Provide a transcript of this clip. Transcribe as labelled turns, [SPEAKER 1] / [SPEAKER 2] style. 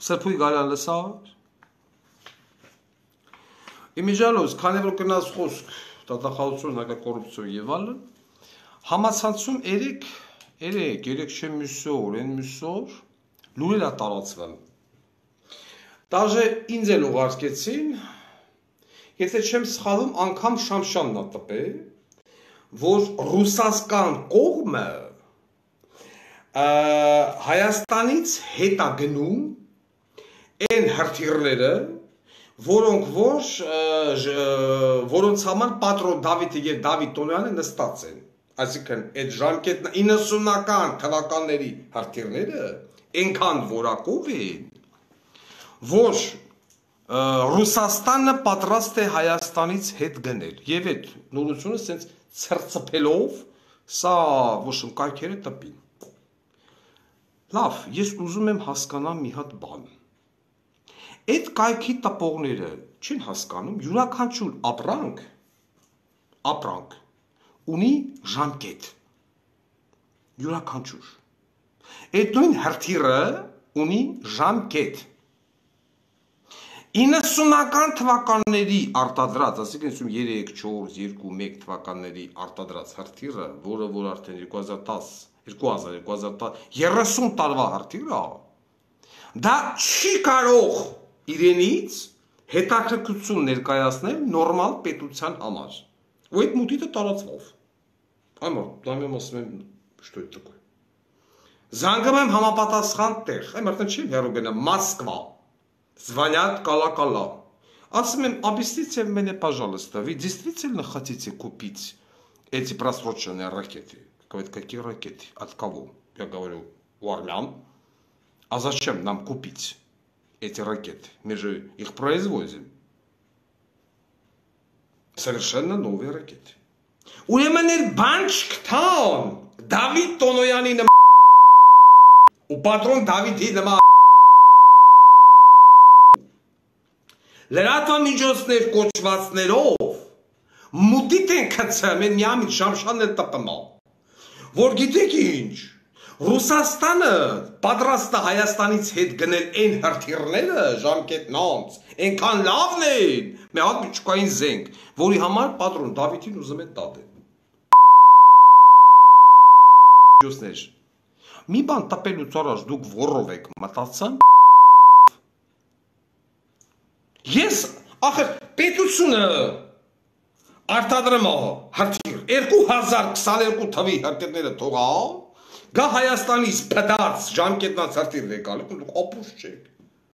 [SPEAKER 1] Սրբույի գալան լսար։ Իմիջալոս, քանի որ կնաս խոսք տատախալություն, հակակոռուպցիա եւ այլն, համացանցում 3 3 3 չէ մյուսօր, այն մյուսօր լուրեր է տարածվել։ Դաժե ինձ էլ ուղարկեցին, եթե չեմ սխալվում, անգամ Շամշանն է տպել, որ ռուսասկան կողմը Հայաստանից հետ է գնում այն հրթիռները, որոնք որ որոնց համար պատրոն Դավիթը եւ Դավիթ Տոնյանը նստած են այսինքն այդ ժամկետ 90-ական թվականների հրթիռները այնքան որակով են որ Ռուսաստանը պատրաստ է Հայաստանից հետ գնել եւ այդ նորությունը սենց ցրծփելով սա ոչ իմ կայքերը տպին Լավ, ես ուզում եմ հասկանալ մի հատ բան։ Այդ կայքի տպողները չեն հասկանում յուրաքանչյուր ապրանք ապրանք ունի ժամկետ։ Յուրաքանչյուր։ Այդ նույն հրթիռը ունի ժամկետ։ 90-ական թվականների արտադրած, ասիկին 3, 4, 2, 1 թվականների արտադրած հրթիռը, որը որ արդեն 2010 2000 2010 30 տարվա հրթիռ է դա չի կարող իրենից հետաքրքրություն ներկայացնել նորմալ պետության համար ու այդ մուտիտը տարածվով այմա դամեմ ասում եմ что это такое զանգում եմ համապատասխան տեղ այմ արդեն չի հերո գնա մոսկվա звонят колокола ասում եմ объясните мне пожалуйста вы действительно хотите купить эти просроченные ракеты Говорит, какие ракеты? От кого? Я говорю, у армян. А зачем нам купить эти ракеты? Мы же их производим. Совершенно новые ракеты. Ուրեմն էլ բան չկթան Դավիթ Տոնոյանի նման ու պատրոն Դավիթի նման լրատվամիջոցներ կոչվածներով մուտիտ են գցում են միամիտ շամշանն էլ տպմալ որ գիտեք ինչ, Ռուսաստանը պատրաստ է Հայաստանից հետ գնել այն հրթիռները ժամկետ նոնց, այնքան լավն են, մի հատ միջկային զենք, որի համար պատրոն Դավիթին ուզում են տատել։ Ջոսներ։ Մի բան տպելուց առաջ դուք ոռով եք մտածան։ Ես ախր պետությունը արտադրում է հրթիռ 2022 թվի հրթիռները թողա գա Հայաստանից փդած ժամկետնած հրթիռ եկալ դուք ապուշ չեք